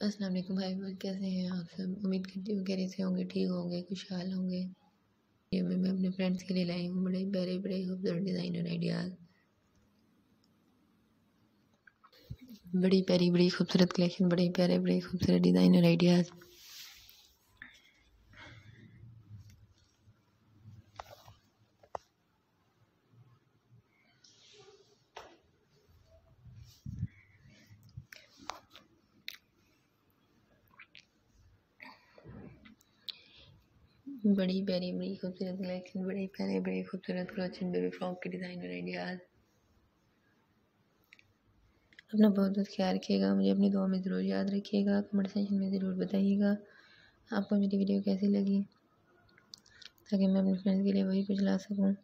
अस्सलाम वालेकुम भाई बहन कैसे हैं आप सब? उम्मीद करती हूँ कैसे से होंगे, ठीक होंगे, खुशहाल होंगे। ये मैं मैं अपने फ्रेंड्स के लिए लाई हूँ बड़े बड़े बड़े खूबसूरत डिज़ाइन और आइडियाज़ बड़ी प्यारी, बड़ी खूबसूरत कलेक्शन बड़े प्यारे, बड़े खूबसूरत डिज़ाइन और आइडियाज़ बड़ी प्यारी, बड़ी खूबसूरत कलेक्शन बड़े प्यारे, बड़े खूबसूरत कलेक्शन बेबी फ्रॉक के डिज़ाइन और आइडियाज़ अपना बहुत बहुत ख्याल रखिएगा, मुझे अपनी दुआ में ज़रूर याद रखिएगा कमेंट सेक्शन में ज़रूर बताइएगा। आपको मेरी वीडियो कैसी लगी? ताकि मैं अपने फ्रेंड्स के लिए वही कुछ ला सकूँ।